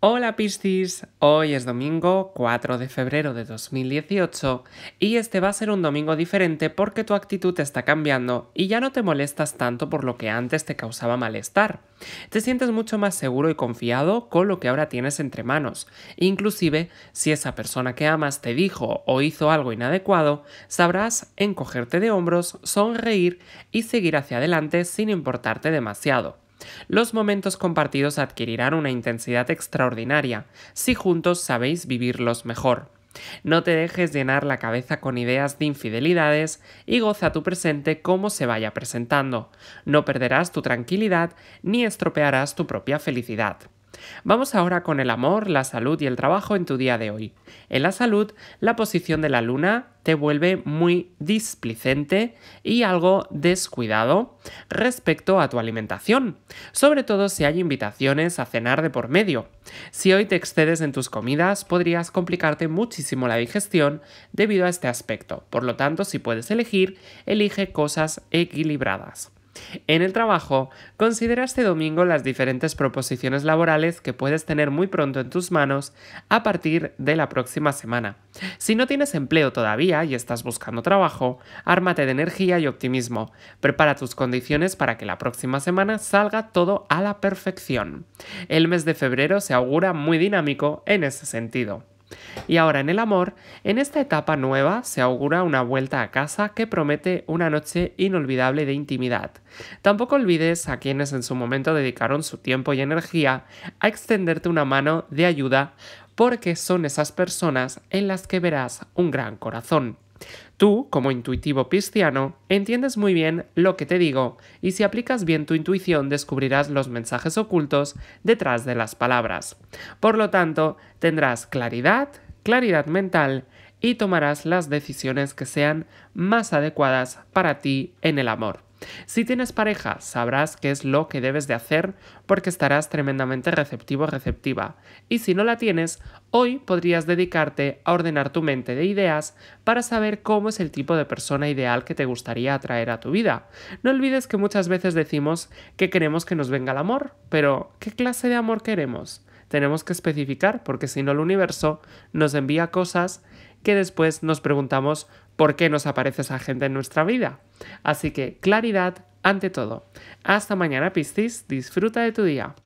Hola Piscis, hoy es domingo 4 de febrero de 2018 y este va a ser un domingo diferente porque tu actitud está cambiando y ya no te molestas tanto por lo que antes te causaba malestar. Te sientes mucho más seguro y confiado con lo que ahora tienes entre manos. Inclusive, si esa persona que amas te dijo o hizo algo inadecuado, sabrás encogerte de hombros, sonreír y seguir hacia adelante sin importarte demasiado. Los momentos compartidos adquirirán una intensidad extraordinaria si juntos sabéis vivirlos mejor. No te dejes llenar la cabeza con ideas de infidelidades y goza tu presente como se vaya presentando. No perderás tu tranquilidad ni estropearás tu propia felicidad. Vamos ahora con el amor, la salud y el trabajo en tu día de hoy. En la salud, la posición de la luna te vuelve muy displicente y algo descuidado respecto a tu alimentación, sobre todo si hay invitaciones a cenar de por medio. Si hoy te excedes en tus comidas, podrías complicarte muchísimo la digestión debido a este aspecto. Por lo tanto, si puedes elegir, elige cosas equilibradas. En el trabajo, considera este domingo las diferentes proposiciones laborales que puedes tener muy pronto en tus manos a partir de la próxima semana. Si no tienes empleo todavía y estás buscando trabajo, ármate de energía y optimismo. Prepara tus condiciones para que la próxima semana salga todo a la perfección. El mes de febrero se augura muy dinámico en ese sentido. Y ahora en el amor, en esta etapa nueva se augura una vuelta a casa que promete una noche inolvidable de intimidad. Tampoco olvides a quienes en su momento dedicaron su tiempo y energía a extenderte una mano de ayuda porque son esas personas en las que verás un gran corazón. Tú, como intuitivo pisciano, entiendes muy bien lo que te digo y si aplicas bien tu intuición descubrirás los mensajes ocultos detrás de las palabras. Por lo tanto, tendrás claridad, claridad mental y tomarás las decisiones que sean más adecuadas para ti en el amor. Si tienes pareja, sabrás qué es lo que debes de hacer porque estarás tremendamente receptivo receptiva. Y si no la tienes, hoy podrías dedicarte a ordenar tu mente de ideas para saber cómo es el tipo de persona ideal que te gustaría atraer a tu vida. No olvides que muchas veces decimos que queremos que nos venga el amor, pero ¿qué clase de amor queremos? Tenemos que especificar porque si no el universo nos envía cosas que después nos preguntamos por qué nos aparece esa gente en nuestra vida. Así que claridad ante todo. Hasta mañana, Piscis, disfruta de tu día.